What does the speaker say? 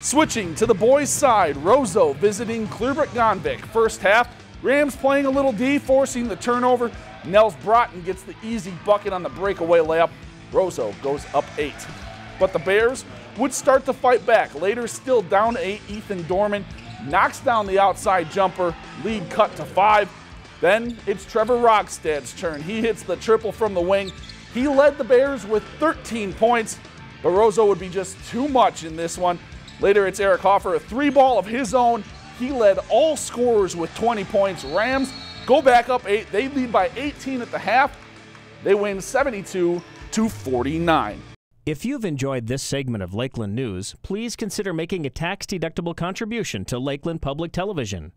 Switching to the boys' side, Roseau visiting Clearbrook Gonvick. First half, Rams playing a little D, forcing the turnover. Nels Broughton gets the easy bucket on the breakaway layup. Roseau goes up eight. But the Bears would start to fight back. Later, still down eight, Ethan Dorman knocks down the outside jumper, lead cut to five. Then it's Trevor Rockstad's turn. He hits the triple from the wing. He led the Bears with 13 points, but Roseau would be just too much in this one. Later, it's Eric Hoffer, a three ball of his own. He led all scorers with 20 points. Rams go back up eight. They lead by 18 at the half. They win 72 to 49. If you've enjoyed this segment of Lakeland News, please consider making a tax-deductible contribution to Lakeland Public Television.